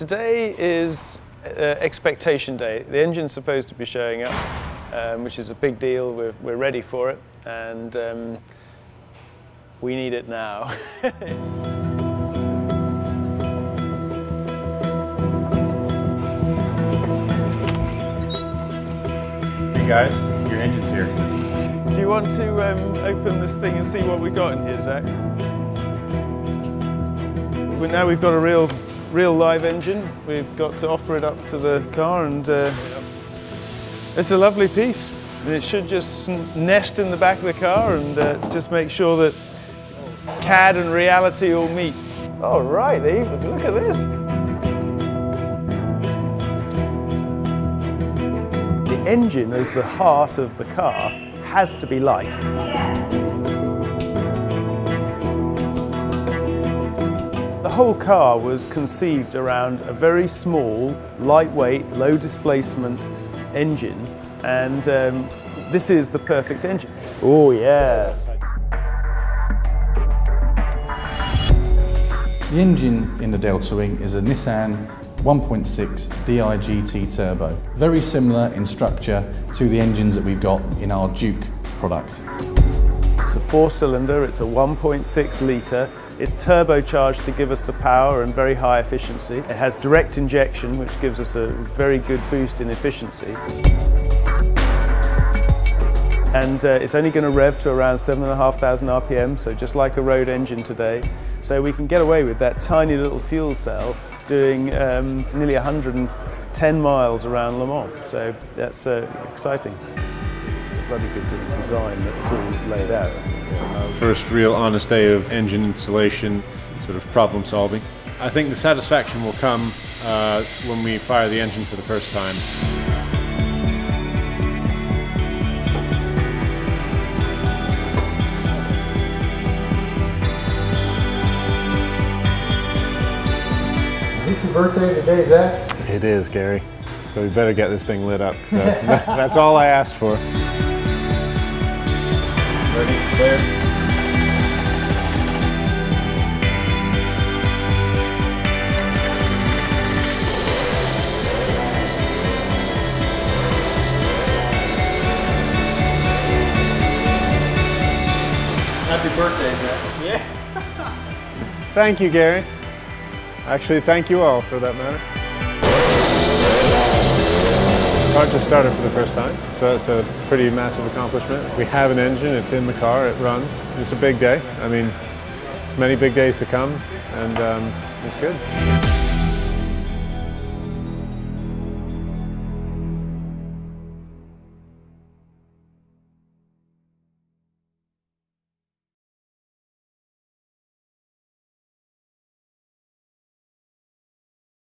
Today is uh, expectation day. The engine's supposed to be showing up, um, which is a big deal. We're, we're ready for it, and um, we need it now. Hey guys, your engine's here. Do you want to um, open this thing and see what we've got in here, Zach? Well, now we've got a real, real live engine. We've got to offer it up to the car, and uh, it's a lovely piece. And it should just nest in the back of the car and uh, just make sure that CAD and reality all meet. All right, look at this. The engine as the heart of the car has to be light. Whole car was conceived around a very small, lightweight, low displacement engine and um, this is the perfect engine. Oh yeah. The engine in the Delta Wing is a Nissan 1.6 DIGT turbo. Very similar in structure to the engines that we've got in our Juke product. It's a four cylinder, it's a 1.6 litre, it's turbocharged to give us the power and very high efficiency. It has direct injection which gives us a very good boost in efficiency. And uh, it's only going to rev to around 7,500 RPM, so just like a road engine today. So we can get away with that tiny little fuel cell doing um, nearly 110 miles around Le Mans. So that's uh, exciting. It's bloody good little design that's all laid out. First real honest day of engine installation, sort of problem solving. I think the satisfaction will come uh, when we fire the engine for the first time. Is it your birthday today, Zach? It is, Gary. So we better get this thing lit up. So that's all I asked for. Ready, clear? Happy birthday, Zach. Yeah. Thank you, Gary. Actually, thank you all for that matter. Hard to start it for the first time, so that's a pretty massive accomplishment. We have an engine, it's in the car, it runs. It's a big day. I mean, it's many big days to come, and um, it's good.